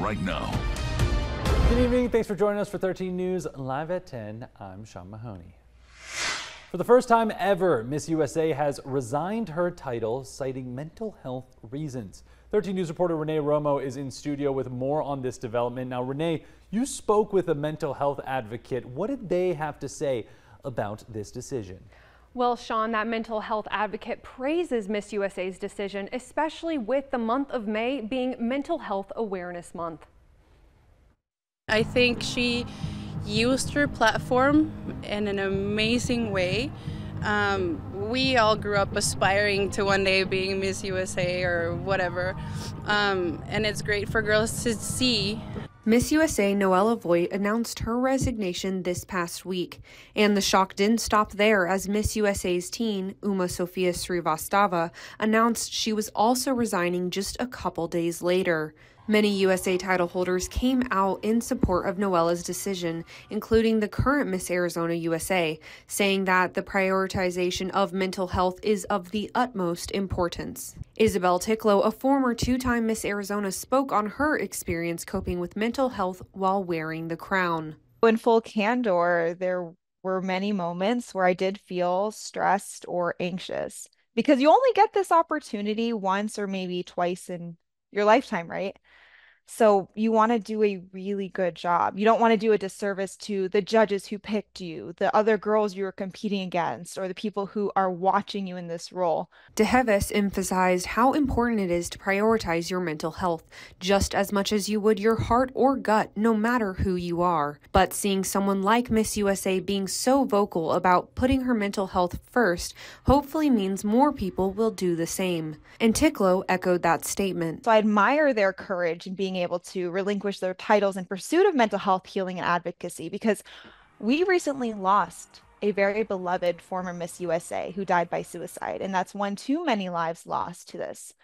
right now. Good evening. Thanks for joining us for 13 News Live at 10. I'm Sean Mahoney. For the first time ever, Miss USA has resigned her title, citing mental health reasons. 13 News reporter Renee Romo is in studio with more on this development. Now, Renee, you spoke with a mental health advocate. What did they have to say about this decision? Well, Sean, that mental health advocate praises Miss USA's decision, especially with the month of May being Mental Health Awareness Month. I think she used her platform in an amazing way. Um, we all grew up aspiring to one day being Miss USA or whatever, um, and it's great for girls to see. Miss USA Noelia Voigt announced her resignation this past week, and the shock didn't stop there as Miss USA's teen, Uma Sofia Srivastava, announced she was also resigning just a couple days later. Many USA title holders came out in support of Noelia's decision, including the current Miss Arizona USA, saying that the prioritization of mental health is of the utmost importance. Isabel Ticklow, a former two time Miss Arizona, spoke on her experience coping with mental health while wearing the crown. In full candor, there were many moments where I did feel stressed or anxious because you only get this opportunity once or maybe twice in your lifetime, right? So you want to do a really good job. You don't want to do a disservice to the judges who picked you, the other girls you were competing against, or the people who are watching you in this role. DeHevis emphasized how important it is to prioritize your mental health just as much as you would your heart or gut, no matter who you are. But seeing someone like Miss USA being so vocal about putting her mental health first hopefully means more people will do the same. And Ticklow echoed that statement. So I admire their courage in being able to relinquish their titles in pursuit of mental health healing and advocacy because we recently lost a very beloved former Miss USA who died by suicide, and that's one too many lives lost to this.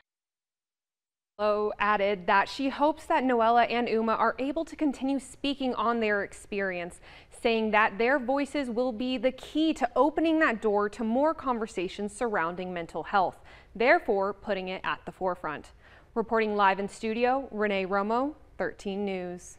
Lowe added that she hopes that Noelia and Uma are able to continue speaking on their experience, saying that their voices will be the key to opening that door to more conversations surrounding mental health, therefore putting it at the forefront. Reporting live in studio, Renee Romo, 13 News.